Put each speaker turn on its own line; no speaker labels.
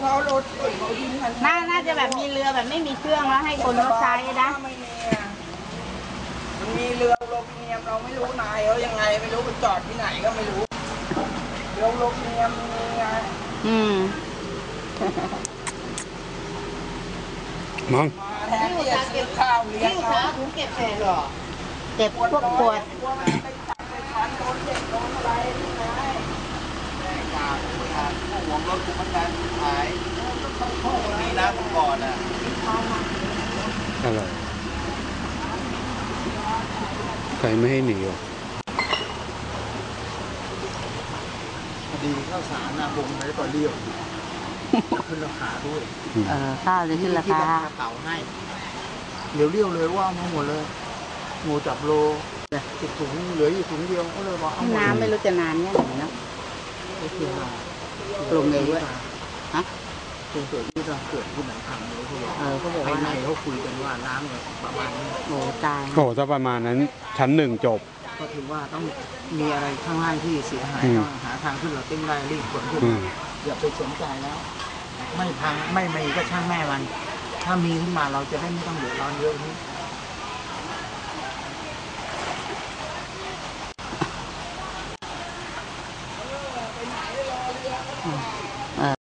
เขารถเขายิงคัน
น่าน่าจะแบบมีเรือแบบไม่มีเครื่องแล้วให้คนเขาใช้นะ
ไม่มีอะมันมีเรือโลพิเนียมเราไม่รู้นายเขายังไงไม่รู้ไปจอดที่ไหนก็ไม่รู้เรือโลพิเนียมมีไง
อืม
มั้ง
มาแทนที่จะซื้อข้าวเลี้ยงเขา
ถุงเก็บแผลหรอเก็บพวกขวด
กลัวมันไปจับไปฟันโดนเด็กโดนอะไรนี่ไง
แม่กาผู้ทานผู้ หวงรถกูมันการขายมีนะเมื่อก่อนอะ
อะไรใครไม่ให้หนีวะ
พอดีข้าวสารนะผมไว้ต่อเดียวขึ้นราคาด้วย
อืม
เออข้าวจะขึ้นรา
ที่
คา
ราคาเก่าให้เดี๋ยวเรียวเลยว่าเอามาหมดเลยงูจับโลเนี่ยติดถุงเหลืออยู่ถุงเดียวก็เลยบอกเอาหมด
น้ำไม่รู้จะนานเนี่ยไหนเนาะ
ก็คือเรา
ปรุงเองด้วยฮะ
ตรงเกิดที่เราเกิดที่ไหนทำเลยเขาบอก
เออเขาบอก
ภาย
ว่า
ในเขาคุยกันว่าน้ำเนี่ยประมาณนี้
โอ้ตาย
โอ้ถ้าประมาณนั้นชั้นหนึ่งจบ
ก็ถือว่าต้องมีอะไรข้างล่างที่เสียหาย
อืม
ต้องหาทางขึ้นเราเต้นได้รีบขนขึ้น
อื
มามอย่าไปสนใจแล้ว ไม่พังไม่มีก็ช่างแม่มัน ถ้ามีขึ้นมาเราจะได้ไม่ต้องเดือดร้อนเยอะนี้ 嗯。